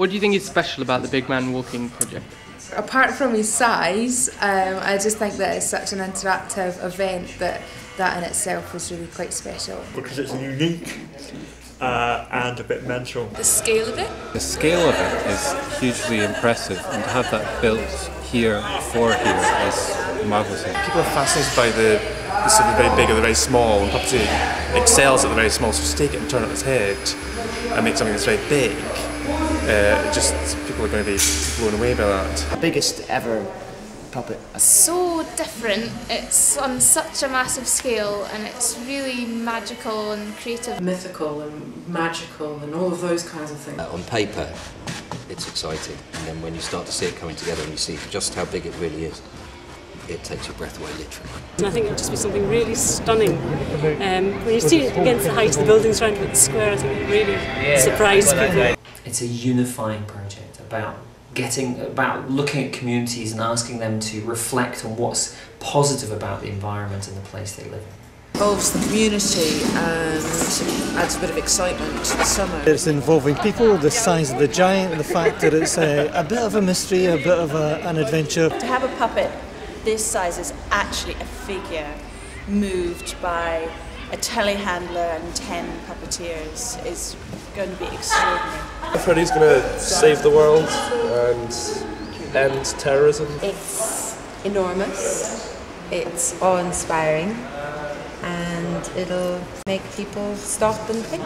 What do you think is special about the Big Man Walking project? Apart from his size, um, I just think that it's such an interactive event that that in itself is really quite special. Because it's unique uh, and a bit mental. The scale of it? The scale of it is hugely impressive, and to have that built here for here is marvellous. People are fascinated by the, the sort of very big or the very small, and puppetry excels at the very small, so to take it and turn it on its head and make something that's very big, uh, just people are going to be blown away by that. Biggest ever puppet. So different. It's on such a massive scale and it's really magical and creative. Mythical and magical and all of those kinds of things. Uh, on paper, it's exciting, and then when you start to see it coming together and you see just how big it really is, it takes your breath away, literally. And I think it'll just be something really stunning. Um, when you see it against the height of the buildings around the square, I think it really surprise people. It's a unifying project about getting about looking at communities and asking them to reflect on what's positive about the environment and the place they live in. Involves the community and adds a bit of excitement to the summer. It's involving people, the size of the giant, the fact that it's a, a bit of a mystery, a bit of a, an adventure. To have a puppet this size is actually a figure moved by a telehandler and 10 puppeteers is going to be extraordinary. Freddy's going to save the world and end terrorism. It's enormous, it's awe-inspiring and it'll make people stop and think.